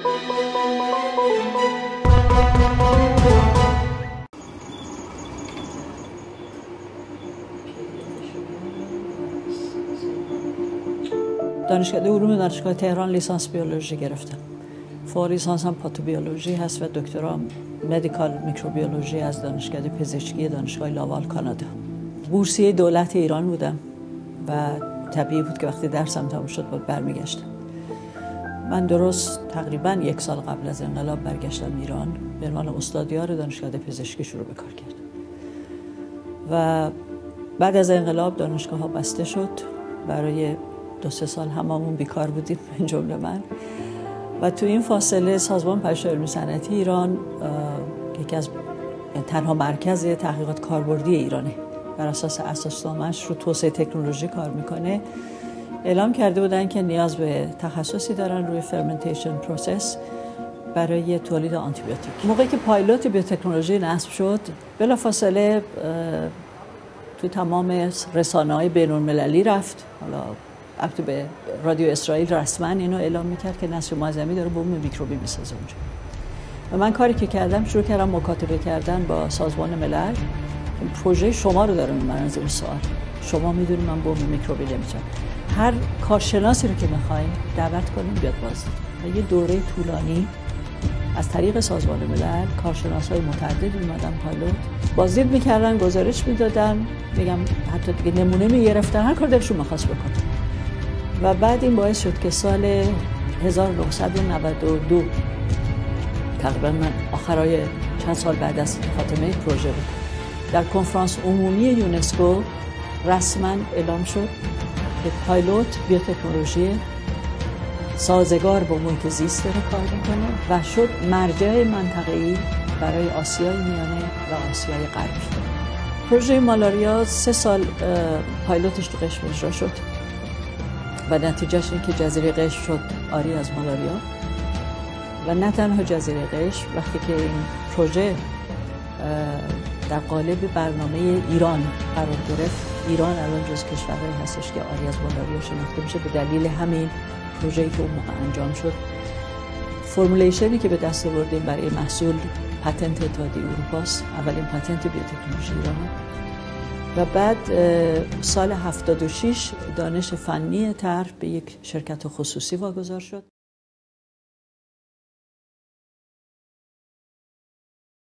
دانشکده علوم دانشگاه تهران لیسانس بیولوژی گرفتم فوق لیسانس هم پاتوبیولوژی هست و دکترام مدیکال میکروبیولوژی از دانشکده پزشکی دانشگاه لاوال کانادا. بورسیه دولت ایران بودم و طبیعی بود که وقتی درسم تموم شد بود برمیگشتم. من درست تقریبا یک سال قبل از انقلاب برگشتم ایران به عنوان استادیار دانشکده پزشکی شروع به کار کردم. و بعد از انقلاب دانشگاه ها بسته شد. برای دو سه سال هممون بیکار بودیم این جمله من. و تو این فاصله سازمان پژوهش علمی صنعتی ایران یکی از تنها مرکز تحقیقات کاربردی ایرانه. بر اساس اساسنامه‌اش رو توسعه تکنولوژی کار می‌کنه. اعلام کرده بودن که نیاز به تخصصی دارن روی fermentation process برای تولید آنتیبیوتیک. موقعی که پایلوت بیوتکنولوژی نصب شد بلافاصله تو تمام رسانه های بین المللی رفت. حالا البته به رادیو اسرائیل رسما اینو اعلام می‌کرد که نسرین معظمی داره بمب میکروبی می‌سازه اونجا. و من کاری که کردم شروع کردم مکاتبه کردن با سازمان ملل. پروژه شما رو من از این سوال شما می‌دونید من بوم میکروبی نمی‌تونم هر کارشناسی رو که می‌خوایم دعوت کنیم بیاد باز. و یه دوره طولانی از طریق سازمان ملل کارشناس های متعدد اومدن پایلوت. بازدید می‌کردن گزارش می‌دادن. میگم حتی دیگه نمونه می‌گرفتن. هر کار دلشون می‌خواست بکنن و بعد این باعث شد که سال 1992 تقریبا من آخرای چند سال بعد از خاتمه پروژه بود. در کنفرانس عمومی یونسکو رسما اعلام شد که پایلوت بیوتکنولوژی سازگار با محیط زیست داره کار می‌کنه و شد مرجع منطقه‌ای برای آسیای میانه و آسیای غربی پروژه مالاریا سه سال پایلوتش تو قشم اجرا شد و نتیجهش این که جزیره قشم شد آری از مالاریا. و نه تنها جزیره قشم وقتی که این پروژه در قالب برنامه ایران قرار گرفت. ایران الان جز کشورهایی هستش که آری از مالاریا شناخته میشه. به دلیل همین پروژه‌ای که اون موقع انجام شد فرمولیشنی که به دست آوردیم برای محصول پتنت اتحادیه اروپاست. اولین پتنت بیوتکنولوژی ایران. و بعد سال 76 دانش فنی طرح به یک شرکت خصوصی واگذار شد.